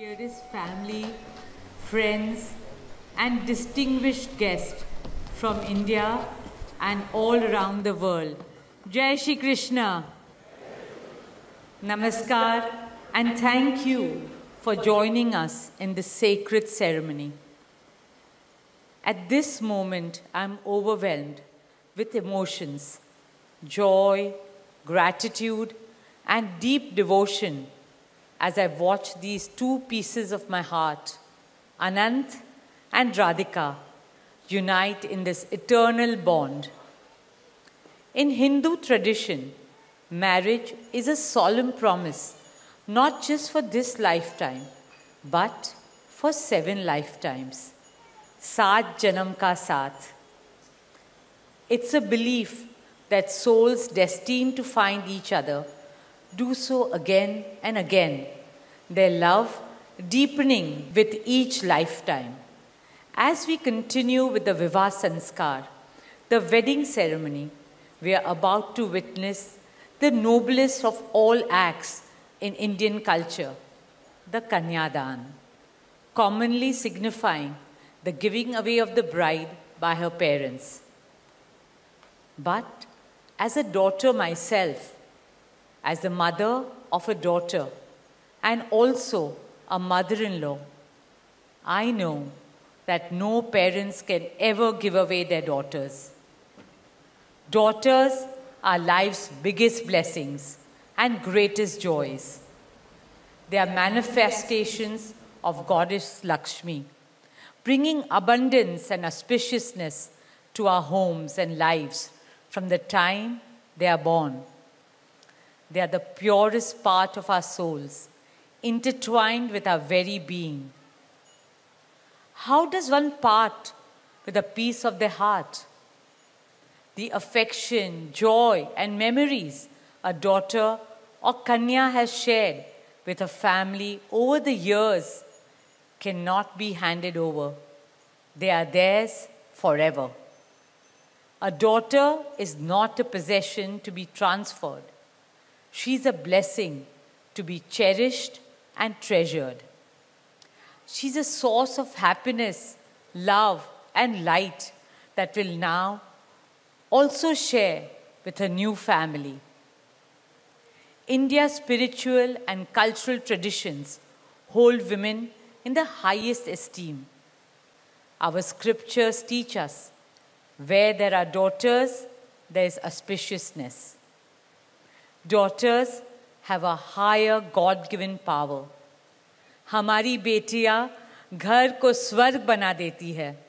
Dearest family, friends, and distinguished guests from India and all around the world. Jai Shri Krishna. Namaskar and thank you for joining us in this sacred ceremony. At this moment, I'm overwhelmed with emotions, joy, gratitude, and deep devotion as I watch these two pieces of my heart, Anant and Radhika, unite in this eternal bond. In Hindu tradition, marriage is a solemn promise, not just for this lifetime, but for seven lifetimes. Saat Janam Ka Saath. It's a belief that souls destined to find each other do so again and again, their love deepening with each lifetime. As we continue with the Vivah Sanskar, the wedding ceremony, we are about to witness the noblest of all acts in Indian culture, the Kanyadaan, commonly signifying the giving away of the bride by her parents. But as a daughter myself, as the mother of a daughter, and also a mother in law, I know that no parents can ever give away their daughters. Daughters are life's biggest blessings and greatest joys. They are manifestations of Goddess Lakshmi, bringing abundance and auspiciousness to our homes and lives from the time they are born. They are the purest part of our souls, intertwined with our very being. How does one part with a piece of their heart? The affection, joy, and memories a daughter or Kanya has shared with a family over the years cannot be handed over. They are theirs forever. A daughter is not a possession to be transferred. She's a blessing to be cherished and treasured. She's a source of happiness, love, and light that will now also share with her new family. India's spiritual and cultural traditions hold women in the highest esteem. Our scriptures teach us where there are daughters, there is auspiciousness. Daughters have a higher God given power. हमारी बेटियाँ घर को स्वर्ग बना देती है।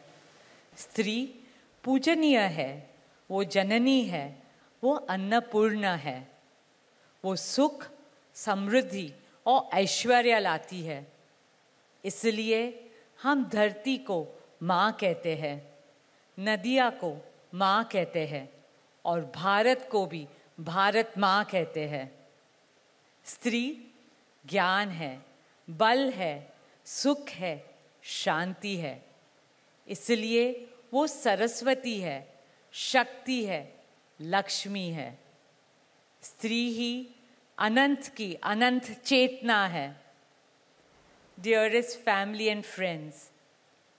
स्त्री पूजनीय है, वो जननी है, वो अन्नपूर्ण है। वो सुख, समृद्धि और ऐश्वर्य लाती है। इसलिए हम धरती को माँ कहते हैं, नदिया को माँ कहते हैं और भारत को भी भारत माँ कहते हैं। स्त्री ज्ञान है, बल है, सुख है, शांति है। इसलिए वो सरस्वती है, शक्ति है, लक्ष्मी है। स्त्री ही अनंत की अनंत चेतना है। Dearest family and friends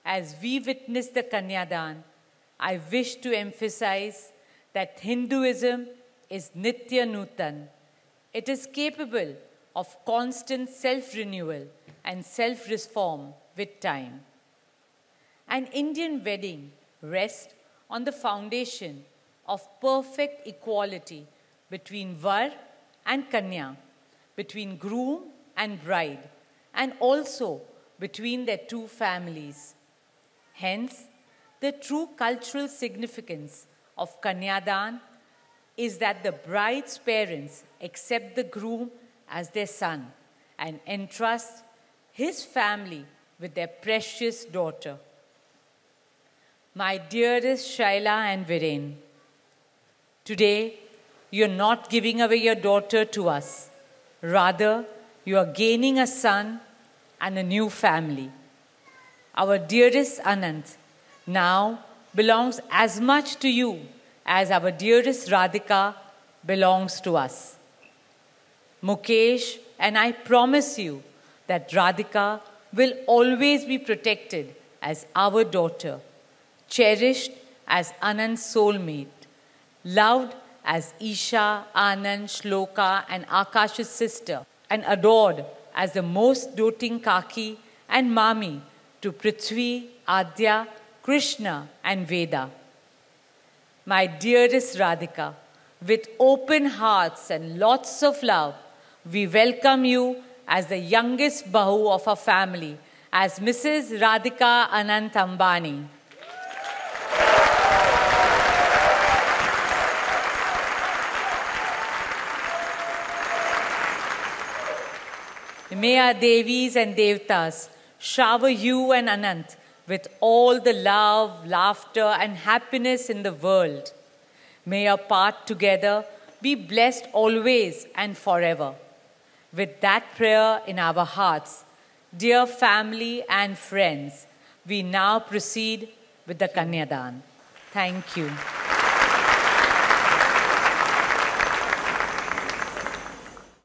as we witness the kanyadaan I wish to emphasize that Hinduism is Nitya Nutan. It is capable of constant self renewal and self reform with time. An Indian wedding rests on the foundation of perfect equality between Var and Kanya, between groom and bride, and also between their two families. Hence, the true cultural significance of Kanyadaan is that the bride's parents accept the groom as their son and entrust his family with their precious daughter. My dearest Shaila and Viren, today you're not giving away your daughter to us. Rather, you are gaining a son and a new family. Our dearest Anant now belongs as much to you as our dearest Radhika belongs to us. Mukesh and I promise you that Radhika will always be protected as our daughter, cherished as Anant's soulmate, loved as Isha, Anand, Shloka, and Akash's sister, and adored as the most doting Kaki and Mami to Prithvi, Adya, Krishna, and Veda. My dearest Radhika, with open hearts and lots of love, we welcome you as the youngest Bahu of our family, as Mrs. Radhika Anant Ambani. May our Devis and Devtas shower you and Anant with all the love, laughter, and happiness in the world. May our path together be blessed always and forever. With that prayer in our hearts, dear family and friends, we now proceed with the Kanyadaan. Thank you.